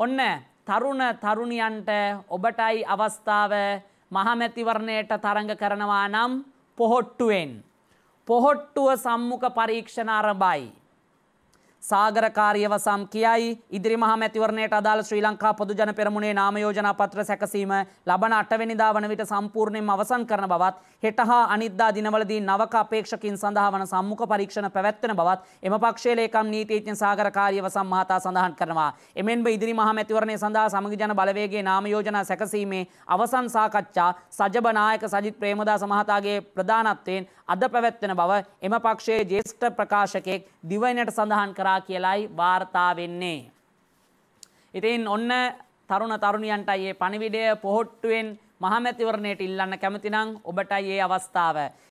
ඔන්න තරුණ තරුණියන්ට ඔබටයි අවස්ථාව මහමැතිවරණයට තරඟ කරනවා නම් පොහොට්ටුවෙන්. පොහොට්ටුව සම්මුඛ පරීක්ෂණ අරබයි. සාගරකාරියව සම් කියයි ඉදිරි මහමැතිවරණයට අදාළ ශ්‍රී ලංකා පොදුජන පෙරමුණේ නාම යෝජනා පත්‍ර සැකසීම ලබන අටවැනිදා වන විට සම්පූර්ණයෙන් අවසන් කරන බවත් හෙට හා අනිද්දා දිනවලදී නවක අපේක්ෂකින් සඳහා වන සම්මුඛ පරීක්ෂණ පැවැත්වෙන බවත් එම පක්ෂයේ ලේකම් නීතිඥ සාගරකාරියව සම් මහතා සඳහන් කරනවා. එමෙන්ම ඉදිරි මහමැතිවරණය සඳහා සමගි ජන බලවේගයේ නාම යෝජනා සැකසීමේ අවසන් සාකච්ඡා සජබ නායක සජිත් ප්‍රේමදාස මහතාගේ ප්‍රධානත්වයෙන් අද පැවැත්වෙන බව එම පක්ෂයේ ජේෂ්ඨ ප්‍රකාශකයෙක් දිවයිනට සඳහන් කරා කියලයි වාර්තා වෙන්නේ. ඉතින් ඔන්න තරුණ තරුණියන්ටයි ඒ පණිවිඩය පොහොට්ටුවෙන් මහමැතිවරණයට ඉල්ලන්න කැමතිනම් ඔබටයි ඒ අවස්ථාව.